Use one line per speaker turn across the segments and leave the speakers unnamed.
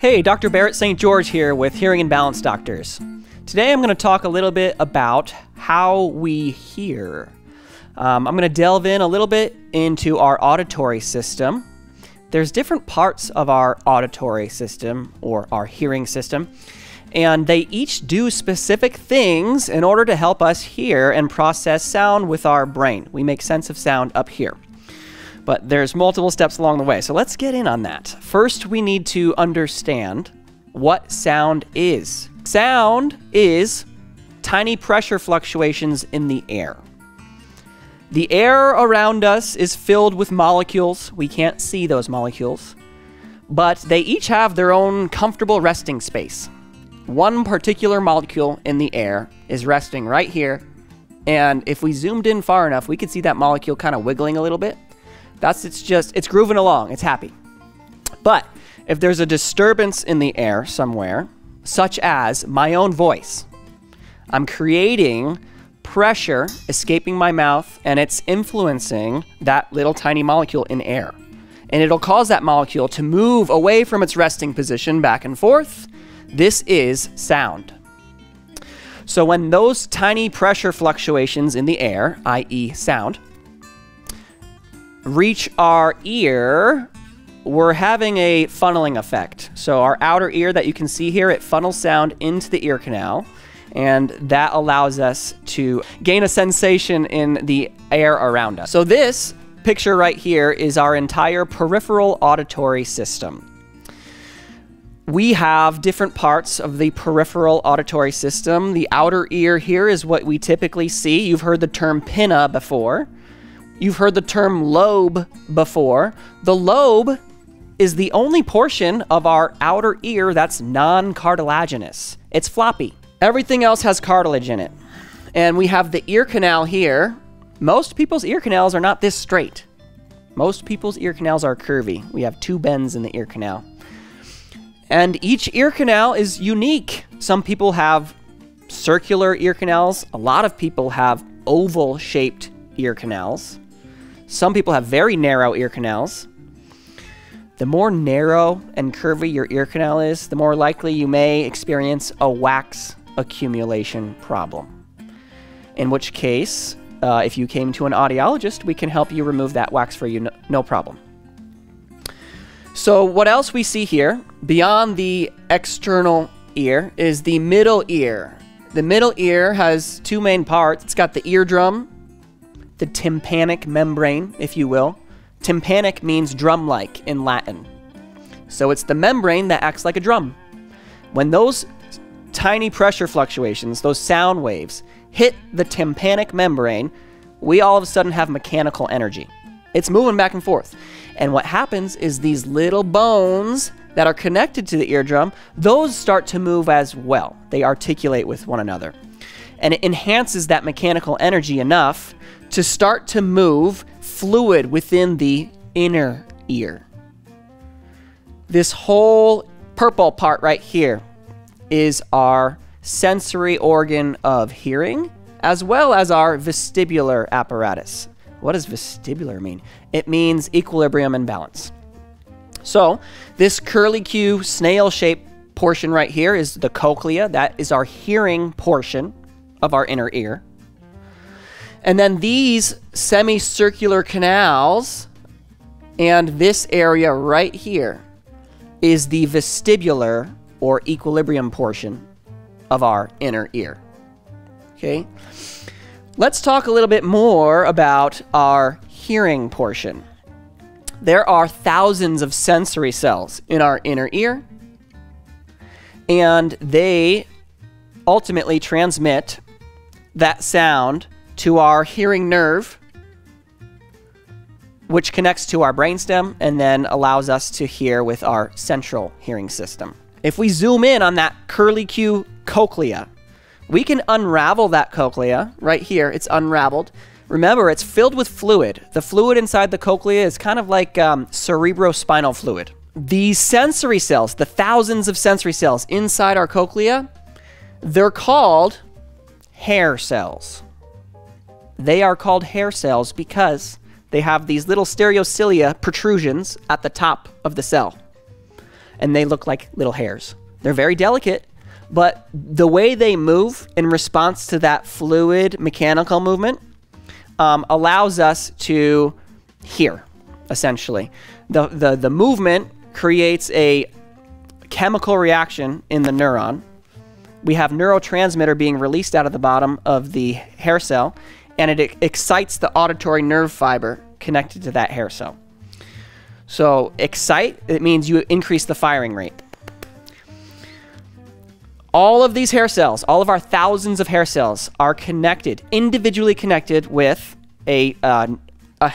Hey, Dr. Barrett St. George here with Hearing and Balance Doctors. Today I'm going to talk a little bit about how we hear. Um, I'm going to delve in a little bit into our auditory system. There's different parts of our auditory system or our hearing system, and they each do specific things in order to help us hear and process sound with our brain. We make sense of sound up here but there's multiple steps along the way. So let's get in on that. First, we need to understand what sound is. Sound is tiny pressure fluctuations in the air. The air around us is filled with molecules. We can't see those molecules, but they each have their own comfortable resting space. One particular molecule in the air is resting right here, and if we zoomed in far enough, we could see that molecule kind of wiggling a little bit. That's it's just it's grooving along. It's happy. But if there's a disturbance in the air somewhere, such as my own voice, I'm creating pressure escaping my mouth and it's influencing that little tiny molecule in air. And it'll cause that molecule to move away from its resting position back and forth. This is sound. So when those tiny pressure fluctuations in the air, i.e., sound, reach our ear, we're having a funneling effect. So our outer ear that you can see here, it funnels sound into the ear canal, and that allows us to gain a sensation in the air around us. So this picture right here is our entire peripheral auditory system. We have different parts of the peripheral auditory system. The outer ear here is what we typically see. You've heard the term pinna before. You've heard the term lobe before. The lobe is the only portion of our outer ear that's non cartilaginous. It's floppy. Everything else has cartilage in it. And we have the ear canal here. Most people's ear canals are not this straight. Most people's ear canals are curvy. We have two bends in the ear canal. And each ear canal is unique. Some people have circular ear canals, a lot of people have oval shaped ear canals. Some people have very narrow ear canals. The more narrow and curvy your ear canal is, the more likely you may experience a wax accumulation problem. In which case, uh, if you came to an audiologist, we can help you remove that wax for you, no, no problem. So, what else we see here, beyond the external ear, is the middle ear. The middle ear has two main parts. It's got the eardrum the tympanic membrane, if you will. Tympanic means drum like in Latin. So it's the membrane that acts like a drum. When those tiny pressure fluctuations, those sound waves, hit the tympanic membrane, we all of a sudden have mechanical energy. It's moving back and forth. And what happens is these little bones that are connected to the eardrum, those start to move as well. They articulate with one another. And it enhances that mechanical energy enough to start to move fluid within the inner ear. This whole purple part right here is our sensory organ of hearing, as well as our vestibular apparatus. What does vestibular mean? It means equilibrium and balance. So, this curly Q snail shaped portion right here is the cochlea. That is our hearing portion of our inner ear. And then these semicircular canals and this area right here is the vestibular or equilibrium portion of our inner ear. Okay? Let's talk a little bit more about our hearing portion. There are thousands of sensory cells in our inner ear, and they ultimately transmit that sound to our hearing nerve, which connects to our brainstem and then allows us to hear with our central hearing system. If we zoom in on that curly Q cochlea, we can unravel that cochlea right here. It's unraveled. Remember, it's filled with fluid. The fluid inside the cochlea is kind of like um, cerebrospinal fluid. These sensory cells, the thousands of sensory cells inside our cochlea, they're called hair cells. They are called hair cells because they have these little stereocilia protrusions at the top of the cell. and they look like little hairs. They're very delicate, but the way they move in response to that fluid mechanical movement um, allows us to hear, essentially. The, the, the movement creates a chemical reaction in the neuron. We have neurotransmitter being released out of the bottom of the hair cell, and it excites the auditory nerve fiber connected to that hair cell. So excite, it means you increase the firing rate. All of these hair cells, all of our thousands of hair cells are connected, individually connected with a, uh, a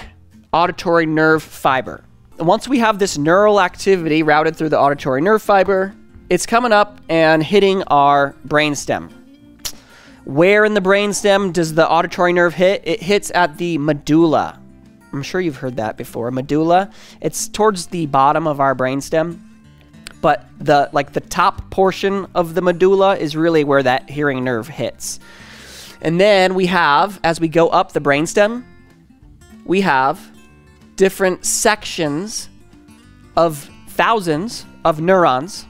auditory nerve fiber. Once we have this neural activity routed through the auditory nerve fiber, it's coming up and hitting our brainstem. Where in the brainstem does the auditory nerve hit? It hits at the medulla. I'm sure you've heard that before. Medulla. It's towards the bottom of our brainstem, but the like the top portion of the medulla is really where that hearing nerve hits. And then we have, as we go up the brainstem, we have different sections of thousands of neurons,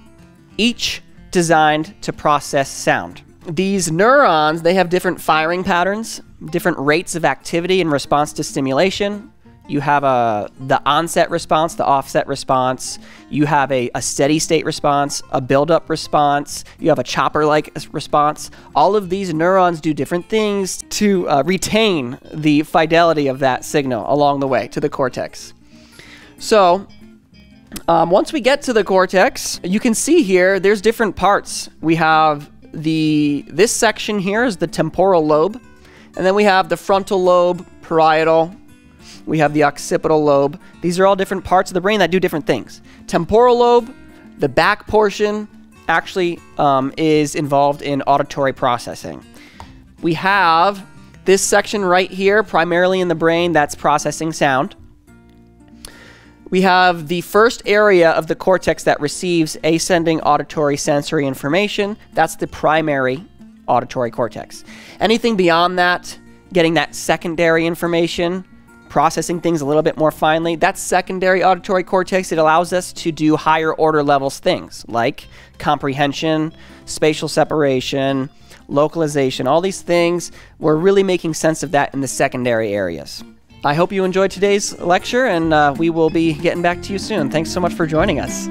each designed to process sound. These neurons, they have different firing patterns, different rates of activity in response to stimulation, you have a the onset response, the offset response. You have a, a steady state response, a build-up response. You have a chopper-like response. All of these neurons do different things to uh, retain the fidelity of that signal along the way to the cortex. So um, once we get to the cortex, you can see here there's different parts. We have the this section here is the temporal lobe, and then we have the frontal lobe, parietal, we have the occipital lobe. These are all different parts of the brain that do different things. Temporal lobe, the back portion, actually um, is involved in auditory processing. We have this section right here, primarily in the brain, that's processing sound. We have the first area of the cortex that receives ascending auditory sensory information. That's the primary auditory cortex. Anything beyond that, getting that secondary information, processing things a little bit more finely. That secondary auditory cortex, it allows us to do higher order levels things like comprehension, spatial separation, localization, all these things. We're really making sense of that in the secondary areas. I hope you enjoyed today's lecture, and uh, we will be getting back to you soon. Thanks so much for joining us.